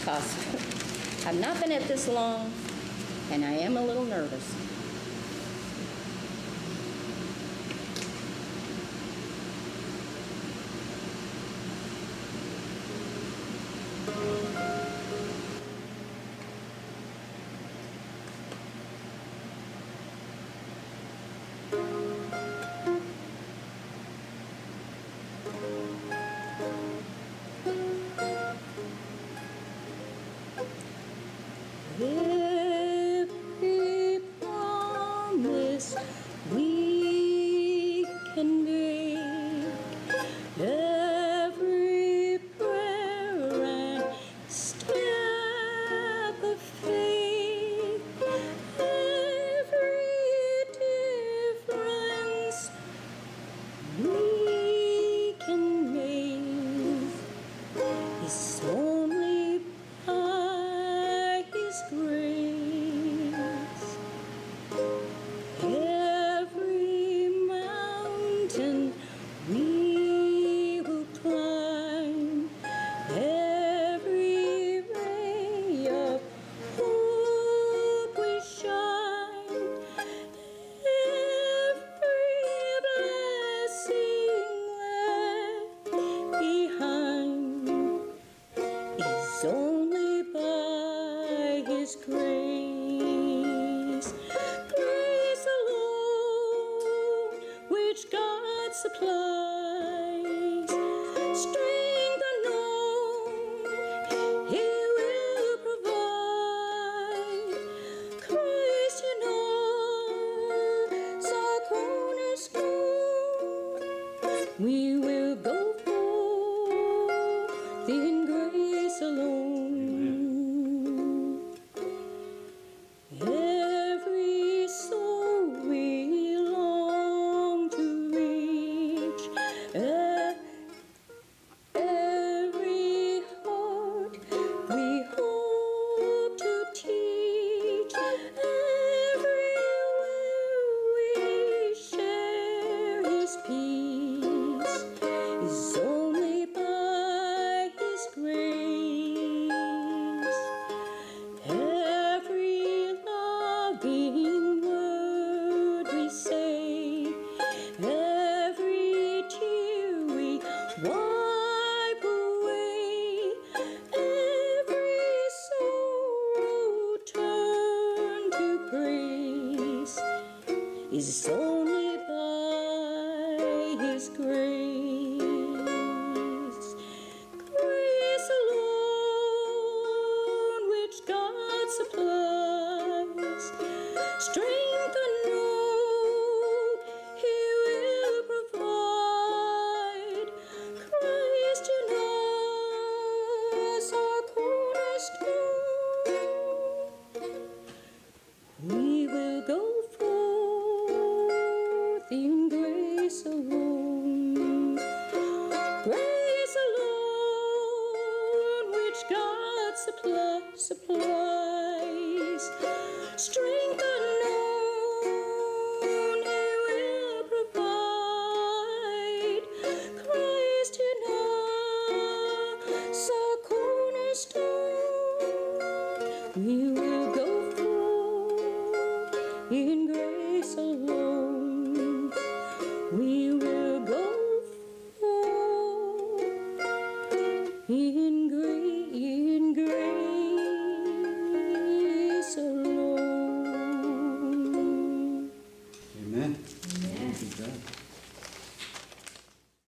because I've not been at this long and I am a little nervous. Yeah. is good. we Is only by His grace. grace alone. Grace alone, which God supply, supplies. Strength unknown, He will provide. Christ in us, a cornerstone. We